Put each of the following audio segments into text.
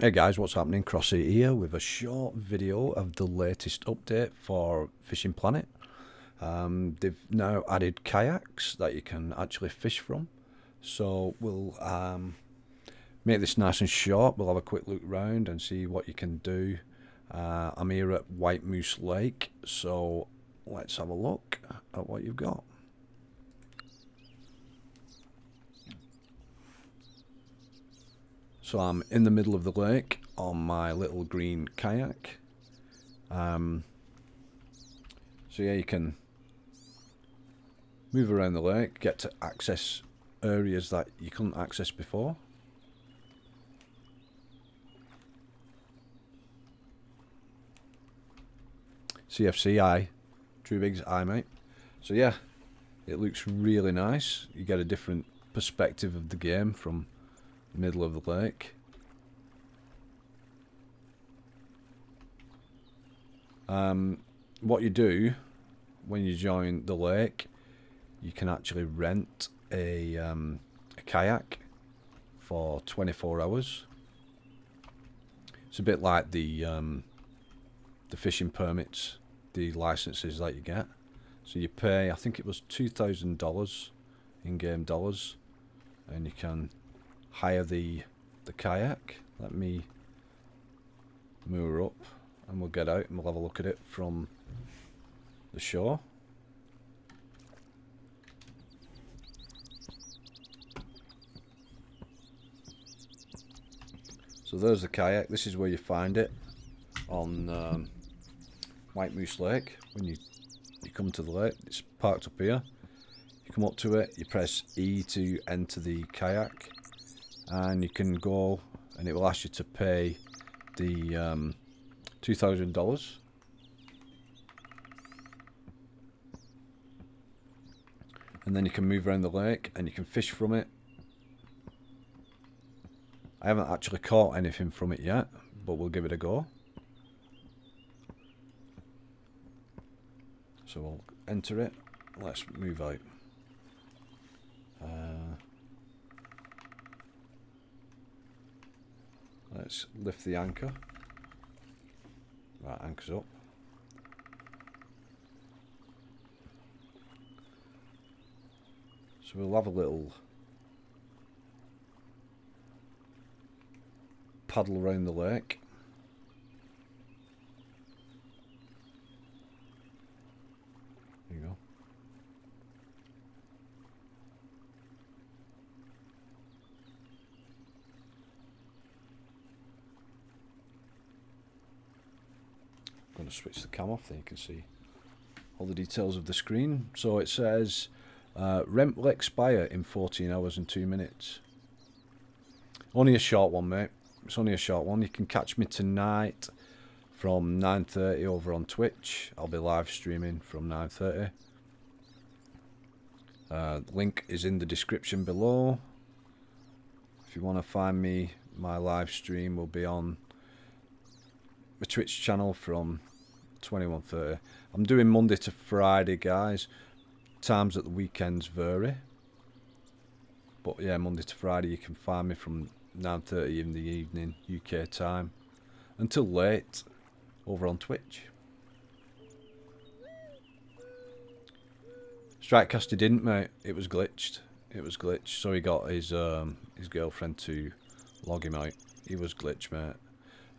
Hey guys, what's happening? Crossy here with a short video of the latest update for Fishing Planet. Um, they've now added kayaks that you can actually fish from. So we'll um, make this nice and short. We'll have a quick look round and see what you can do. Uh, I'm here at White Moose Lake, so let's have a look at what you've got. So I'm in the middle of the lake on my little green kayak. Um, so yeah, you can move around the lake, get to access areas that you couldn't access before. CFCI, True Bigs eye mate. So yeah, it looks really nice. You get a different perspective of the game from middle of the lake. Um, what you do when you join the lake, you can actually rent a, um, a kayak for 24 hours. It's a bit like the um, the fishing permits, the licenses that you get. So you pay, I think it was two thousand dollars, in-game dollars, and you can hire the the kayak. Let me moor up and we'll get out and we'll have a look at it from the shore. So there's the kayak. This is where you find it on um, White Moose Lake. When you you come to the lake, it's parked up here. You come up to it, you press E to enter the kayak and you can go and it will ask you to pay the um, $2,000 and then you can move around the lake and you can fish from it. I haven't actually caught anything from it yet but we'll give it a go. So we'll enter it. Let's move out uh, Let's lift the anchor. Right, anchor's up. So we'll have a little paddle around the lake. Switch the cam off then you can see all the details of the screen. So it says uh, rent will expire in 14 hours and 2 minutes. Only a short one, mate. It's only a short one. You can catch me tonight from 9.30 over on Twitch. I'll be live streaming from 9.30. Uh, link is in the description below. If you want to find me, my live stream will be on my Twitch channel from 21.30. I'm doing Monday to Friday, guys. Times at the weekends vary. But yeah, Monday to Friday you can find me from 9.30 in the evening, UK time. Until late, over on Twitch. Strikecaster didn't, mate. It was glitched. It was glitched. So he got his um, his girlfriend to log him out. He was glitched, mate.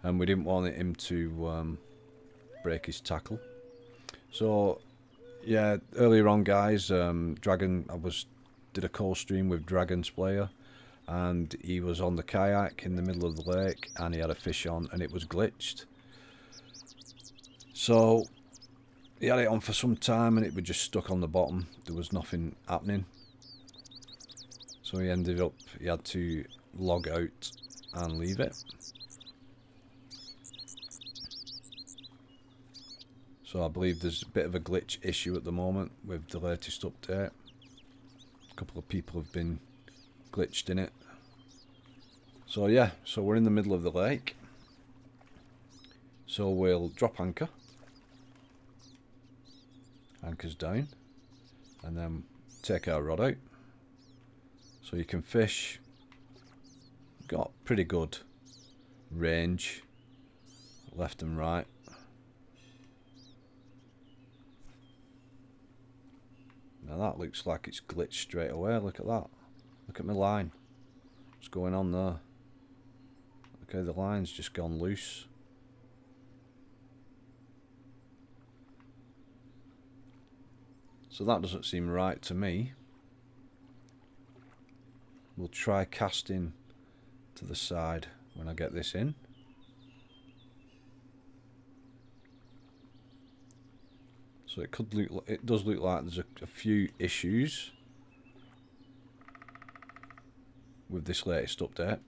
And we didn't want him to um, break his tackle. So, yeah, earlier on, guys, um, Dragon, I was did a call stream with Dragon's player, and he was on the kayak in the middle of the lake, and he had a fish on, and it was glitched. So, he had it on for some time, and it was just stuck on the bottom. There was nothing happening. So he ended up, he had to log out and leave it. So I believe there's a bit of a glitch issue at the moment with the latest update. A couple of people have been glitched in it. So yeah, so we're in the middle of the lake. So we'll drop anchor. Anchor's down. And then take our rod out. So you can fish. Got pretty good range, left and right. Now that looks like it's glitched straight away. Look at that. Look at my line. What's going on there? Okay, the line's just gone loose. So that doesn't seem right to me. We'll try casting to the side when I get this in. So it could look, it does look like there's a, a few issues with this latest update.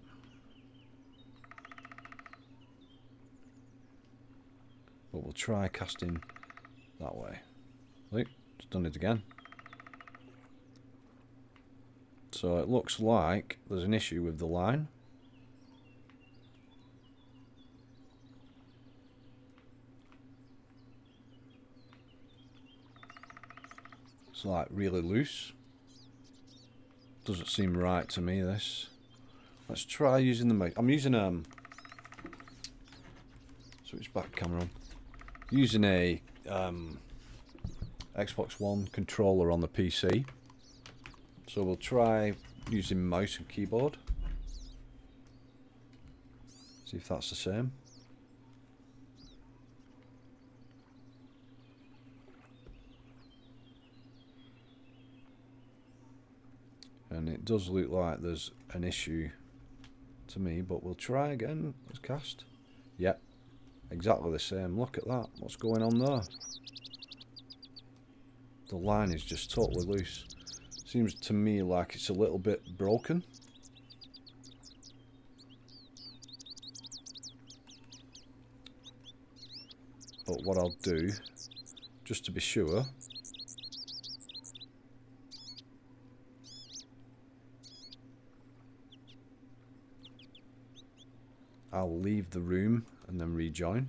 But we'll try casting that way. Look, it's done it again. So it looks like there's an issue with the line. It's like really loose. Doesn't seem right to me this. Let's try using the mic. I'm using um switch back camera on. Using a um, Xbox One controller on the PC. So we'll try using mouse and keyboard. See if that's the same. And it does look like there's an issue to me, but we'll try again. Let's cast. Yep, exactly the same. Look at that. What's going on there? The line is just totally loose. Seems to me like it's a little bit broken. But what I'll do, just to be sure, I'll leave the room and then rejoin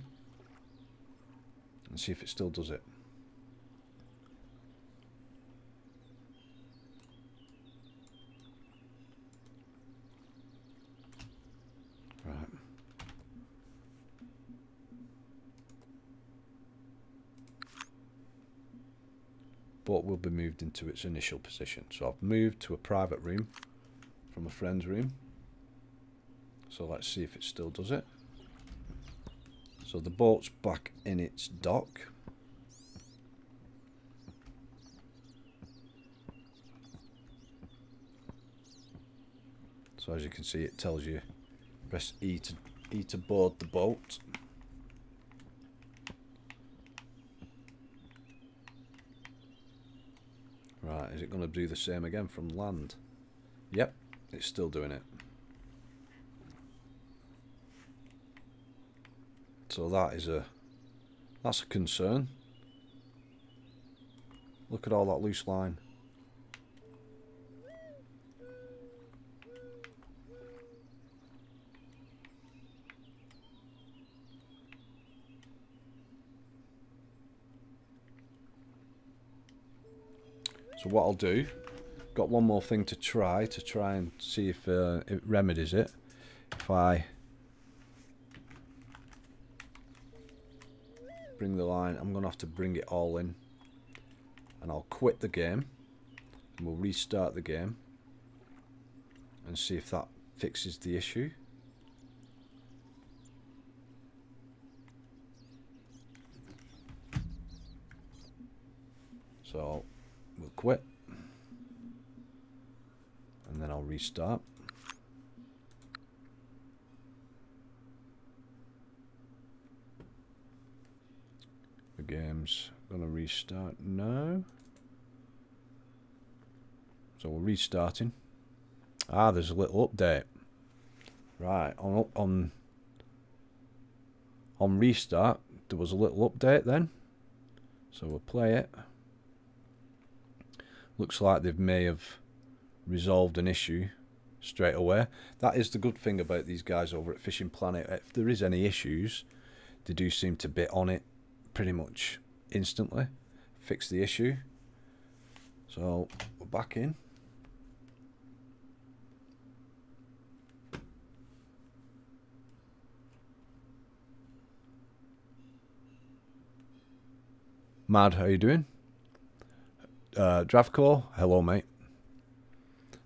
and see if it still does it. Right. But will be moved into its initial position. So I've moved to a private room from a friend's room. So let's see if it still does it. So the boat's back in its dock. So as you can see it tells you press E to E to board the boat. Right, is it going to do the same again from land? Yep, it's still doing it. So that is a that's a concern. Look at all that loose line. So what I'll do, got one more thing to try, to try and see if uh, it remedies it. If I bring the line. I'm going to have to bring it all in. And I'll quit the game. And we'll restart the game. And see if that fixes the issue. So we'll quit. And then I'll restart. Game's gonna restart now. So we're restarting. Ah, there's a little update. Right, on on on restart, there was a little update then. So we'll play it. Looks like they may have resolved an issue straight away. That is the good thing about these guys over at Fishing Planet. If there is any issues, they do seem to bit on it pretty much instantly fix the issue. So we're back in. Mad, how you doing? Uh, Dravco, hello mate.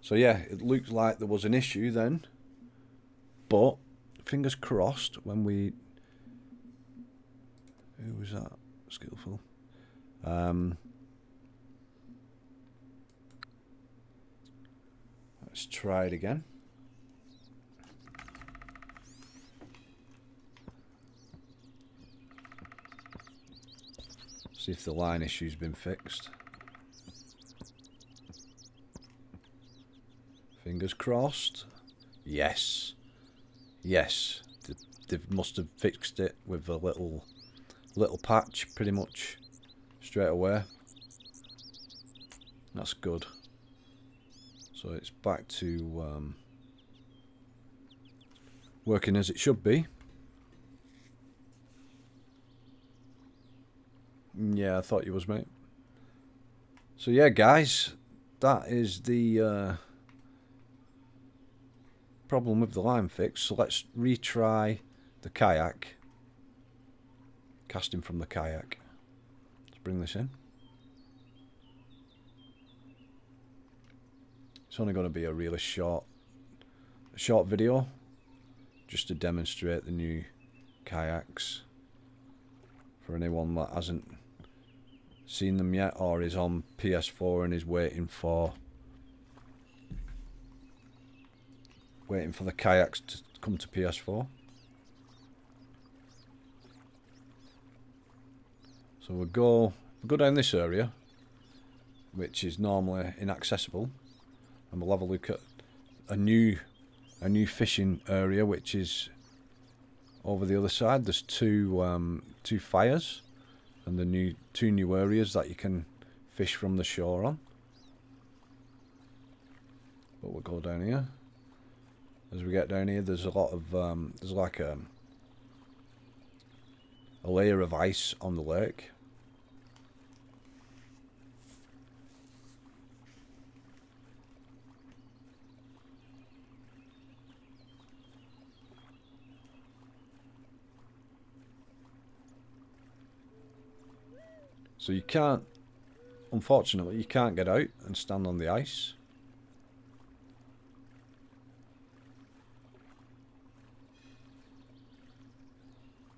So yeah, it looked like there was an issue then, but fingers crossed when we who was that? Skillful. Um, let's try it again. See if the line issue's been fixed. Fingers crossed. Yes. Yes. They, they must have fixed it with a little little patch pretty much straight away. That's good. So it's back to um, working as it should be. Yeah, I thought you was, mate. So yeah, guys, that is the uh, problem with the line fix. So let's retry the kayak. Casting from the kayak. Let's bring this in. It's only going to be a really short, short video, just to demonstrate the new kayaks for anyone that hasn't seen them yet or is on PS4 and is waiting for waiting for the kayaks to come to PS4. So we'll go we'll go down this area which is normally inaccessible and we'll have a look at a new a new fishing area which is over the other side. There's two um, two fires and the new two new areas that you can fish from the shore on. But we'll go down here. As we get down here, there's a lot of um, there's like a a layer of ice on the lake. So you can't, unfortunately, you can't get out and stand on the ice.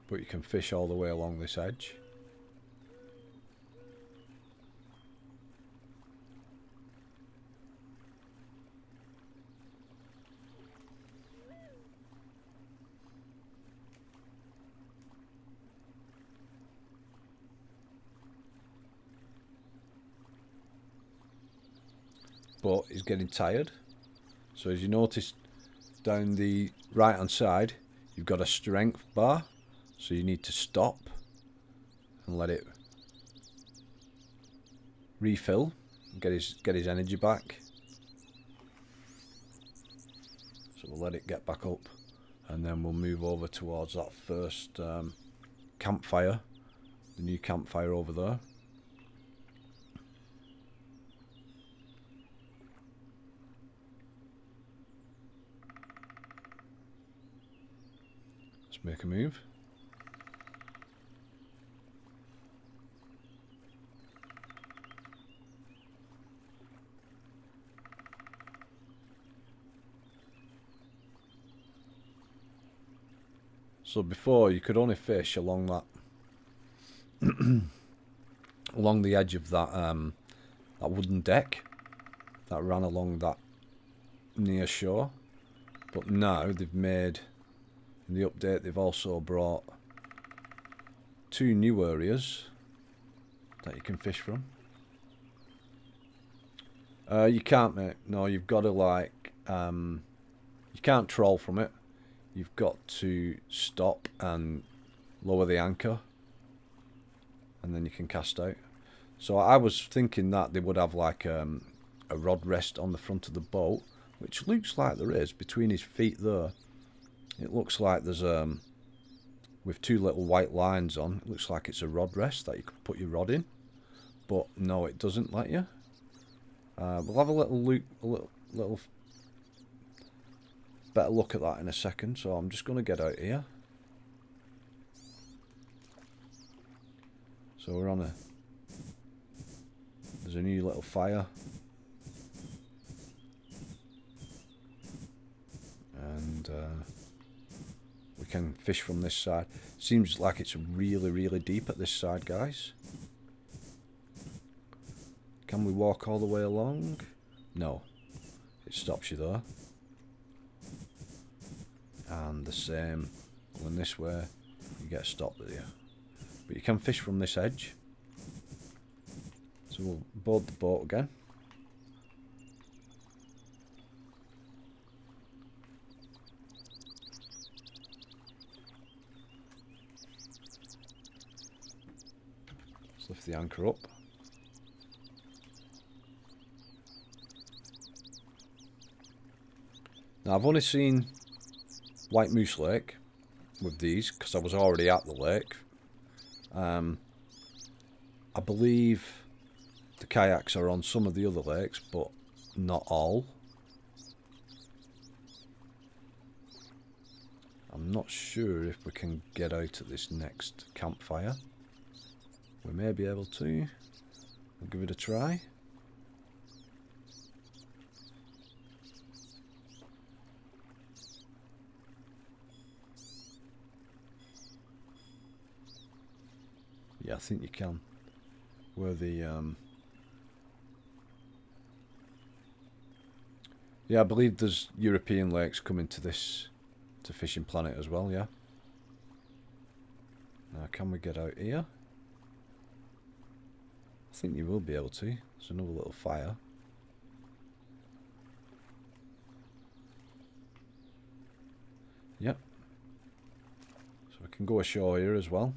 But you can fish all the way along this edge. But he's getting tired. So as you notice down the right hand side, you've got a strength bar. So you need to stop and let it refill, get his get his energy back. So we'll let it get back up, and then we'll move over towards that first um, campfire, the new campfire over there. Make a move. So before you could only fish along that along the edge of that um, that wooden deck that ran along that near shore. But now they've made in the update they've also brought two new areas that you can fish from. Uh, you can't, mate. No, you've got to like, um, you can't troll from it. You've got to stop and lower the anchor, and then you can cast out. So I was thinking that they would have like um, a rod rest on the front of the boat, which looks like there is between his feet there. It looks like there's um with two little white lines on. It looks like it's a rod rest that you can put your rod in, but no, it doesn't let you. Uh, we'll have a little look, a little, little better look at that in a second. So I'm just going to get out here. So we're on a there's a new little fire. And uh, can fish from this side. Seems like it's really, really deep at this side, guys. Can we walk all the way along? No. It stops you there. And the same when this way, you get stopped there. But you can fish from this edge. So we'll board the boat again. Lift the anchor up. Now I've only seen White Moose Lake with these because I was already at the lake. Um, I believe the kayaks are on some of the other lakes, but not all. I'm not sure if we can get out at this next campfire. We may be able to. We'll give it a try. Yeah, I think you can. Where the um Yeah, I believe there's European lakes coming to this to Fishing Planet as well, yeah. Now can we get out here? Think you will be able to. There's another little fire. Yep. So we can go ashore here as well.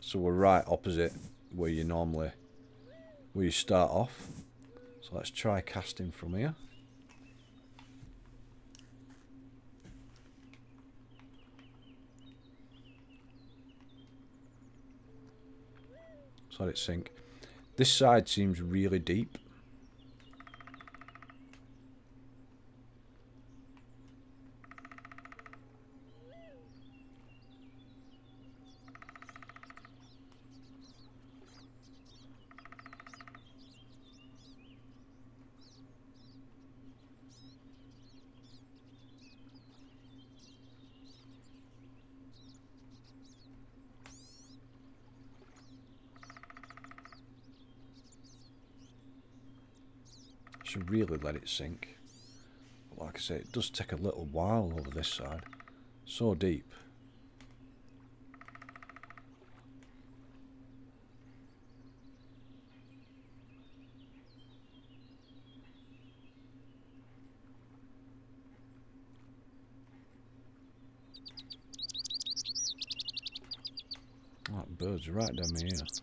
So we're right opposite where you normally, where you start off. So let's try casting from here. Let it sink. This side seems really deep. Should really let it sink. But like I say, it does take a little while over this side. So deep. That bird's right down my ear.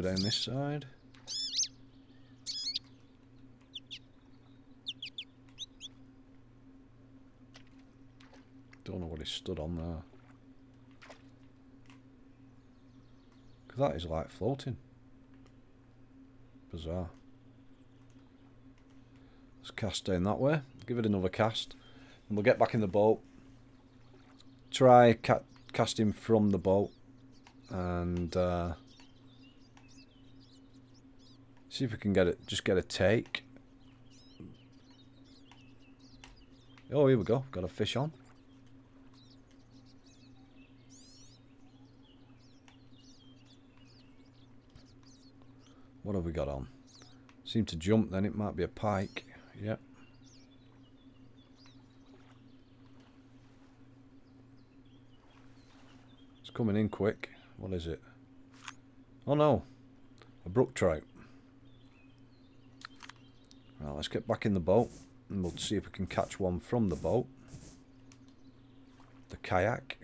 Further down this side? Don't know what he stood on there. Because that is like floating. Bizarre. Let's cast down that way. Give it another cast. And we'll get back in the boat. Try ca casting from the boat and uh, see if we can get it. Just get a take. Oh, here we go. Got a fish on. What have we got on? Seem to jump then. It might be a pike. Yep. It's coming in quick. What is it? Oh no, a brook trout. Right, let's get back in the boat and we'll see if we can catch one from the boat. The kayak.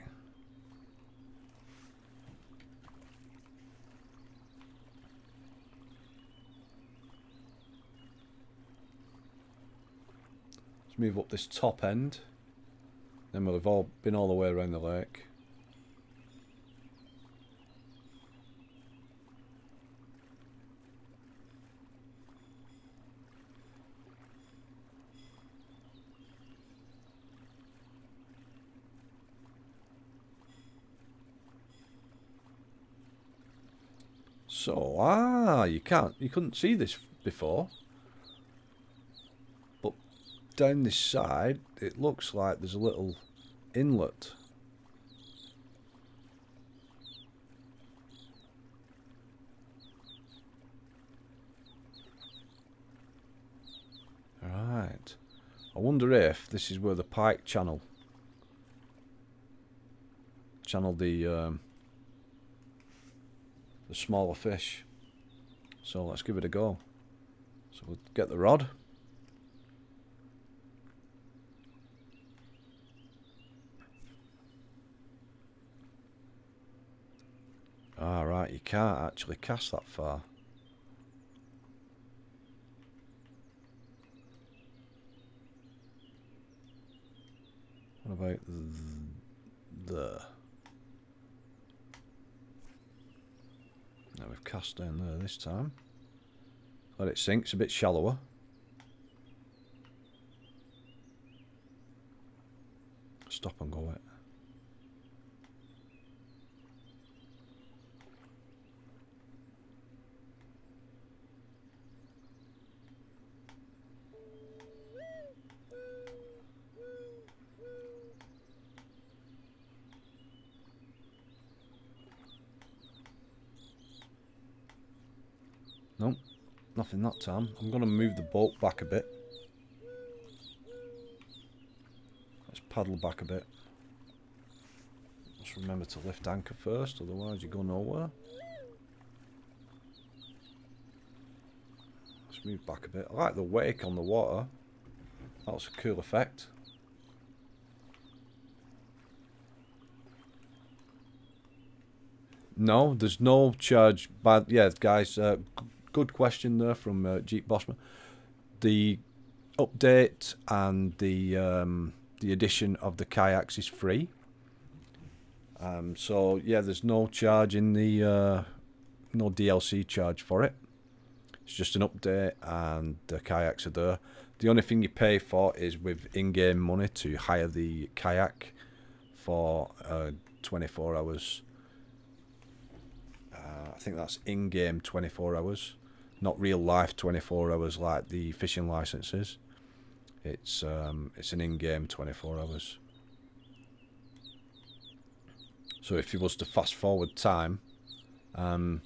Let's move up this top end. Then we'll have all been all the way around the lake. So, ah, you can't, you couldn't see this before. But down this side, it looks like there's a little inlet. Right. I wonder if this is where the pike channel channel the um, the smaller fish. So let's give it a go. So we'll get the rod. Alright, you can't actually cast that far. What about the... We've cast down there this time. Let it sink, it's a bit shallower. Stop and go it. Nope, nothing that time. I'm going to move the boat back a bit. Let's paddle back a bit. Just remember to lift anchor first, otherwise you go nowhere. Let's move back a bit. I like the wake on the water. That's a cool effect. No, there's no charge. But yeah, guys, uh, good question there from uh, Jeep Bossman. The update and the um, the addition of the kayaks is free. Um, so yeah, there's no charge in the uh, no DLC charge for it. It's just an update and the kayaks are there. The only thing you pay for is with in-game money to hire the kayak for uh, 24 hours. Uh, I think that's in-game 24 hours not real life 24 hours like the fishing licenses. It's um, it's an in-game 24 hours. So if you was to fast forward time, um,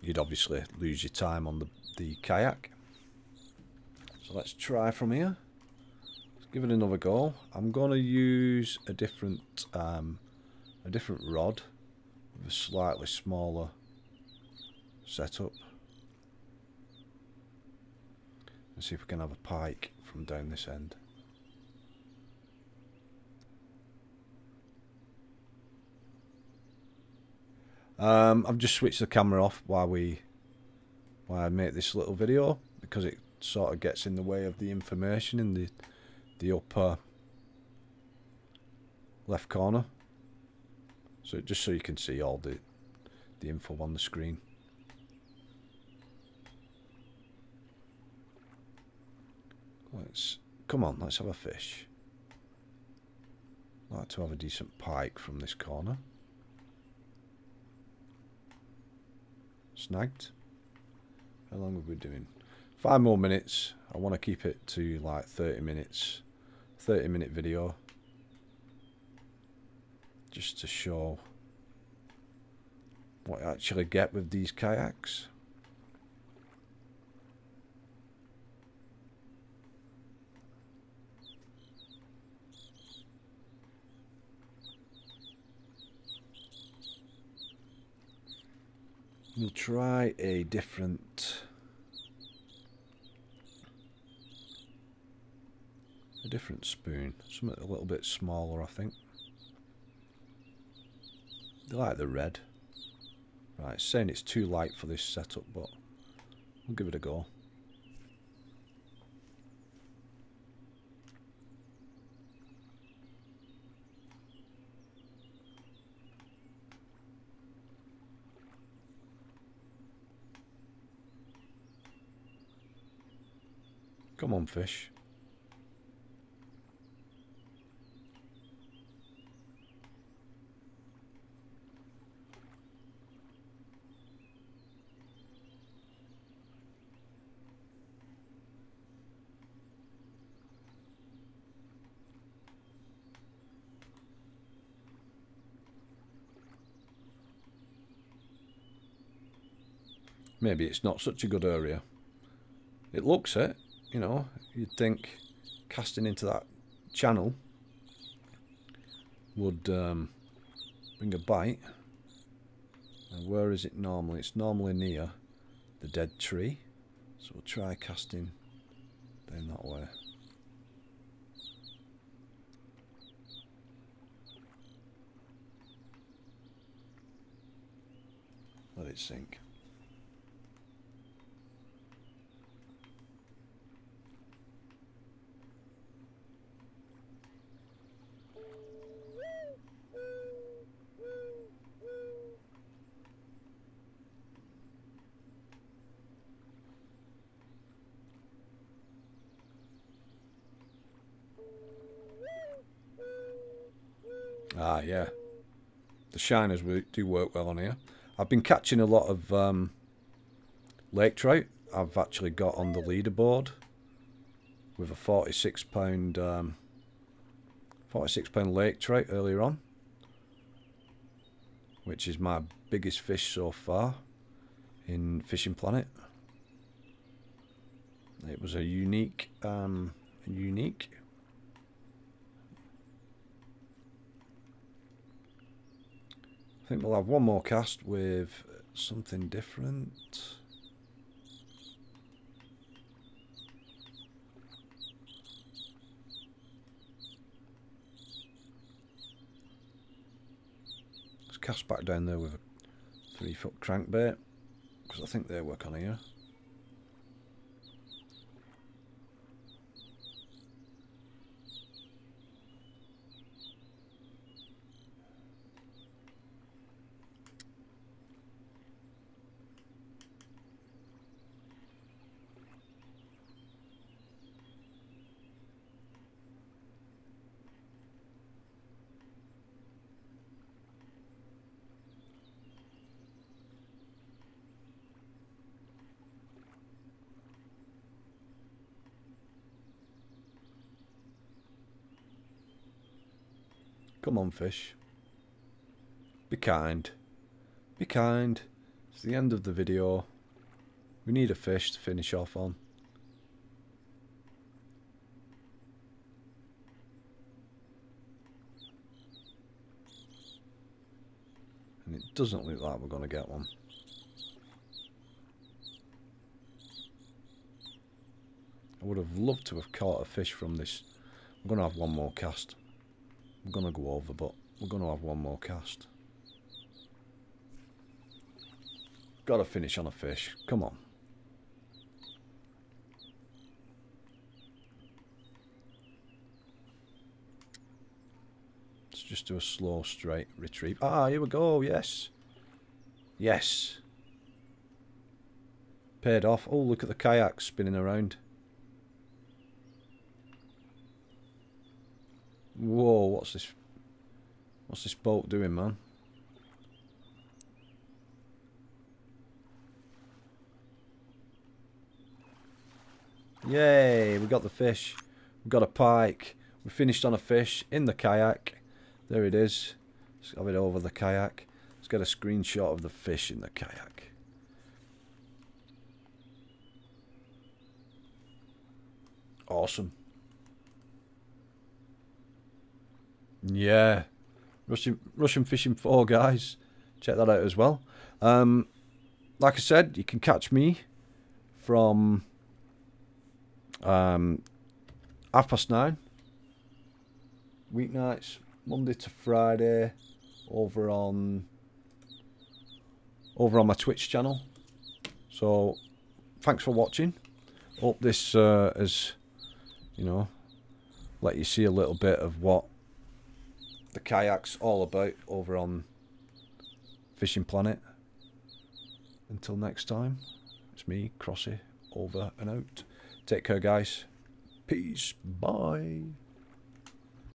you'd obviously lose your time on the, the kayak. So let's try from here. Let's give it another go. I'm going to use a different um, a different rod with a slightly smaller setup. And see if we can have a pike from down this end. Um, I've just switched the camera off while we while I make this little video because it sort of gets in the way of the information in the the upper left corner. So just so you can see all the the info on the screen. Let's come on, let's have a fish. Like to have a decent pike from this corner. Snagged. How long have we been doing? Five more minutes. I want to keep it to like 30 minutes. 30 minute video. Just to show what you actually get with these kayaks. We'll try a different a different spoon. Something a little bit smaller, I think. They like the red. Right, saying it's too light for this setup, but we'll give it a go. Come on, fish. Maybe it's not such a good area. It looks it you know, you'd think casting into that channel would um, bring a bite. And where is it normally? It's normally near the dead tree. So we'll try casting down that way. Let it sink. Ah, yeah. The shiners do work well on here. I've been catching a lot of um, lake trout. I've actually got on the leaderboard with a 46 pound um, 46 pound lake trout earlier on which is my biggest fish so far in Fishing Planet it was a unique um, unique I think we'll have one more cast with something different. Let's cast back down there with a three foot crankbait because I think they work on here. Come on, fish. Be kind. Be kind. It's the end of the video. We need a fish to finish off on. And it doesn't look like we're going to get one. I would have loved to have caught a fish from this. I'm going to have one more cast. I'm going to go over, but we're going to have one more cast. Got to finish on a fish. Come on. Let's just do a slow, straight retrieve. Ah, here we go. Yes. Yes. Paid off. Oh, look at the kayak spinning around. Whoa, what's this? What's this boat doing, man? Yay, we got the fish. We got a pike. We finished on a fish in the kayak. There it is. Let's have it over the kayak. Let's get a screenshot of the fish in the kayak. Awesome. Yeah. Russian Russian Fishing 4, guys. Check that out as well. Um, like I said, you can catch me from um, half past nine. Weeknights, Monday to Friday, over on over on my Twitch channel. So, thanks for watching. Hope this uh, has, you know, let you see a little bit of what the kayak's all about over on Fishing Planet. Until next time, it's me, Crossy, over and out. Take care, guys. Peace. Bye.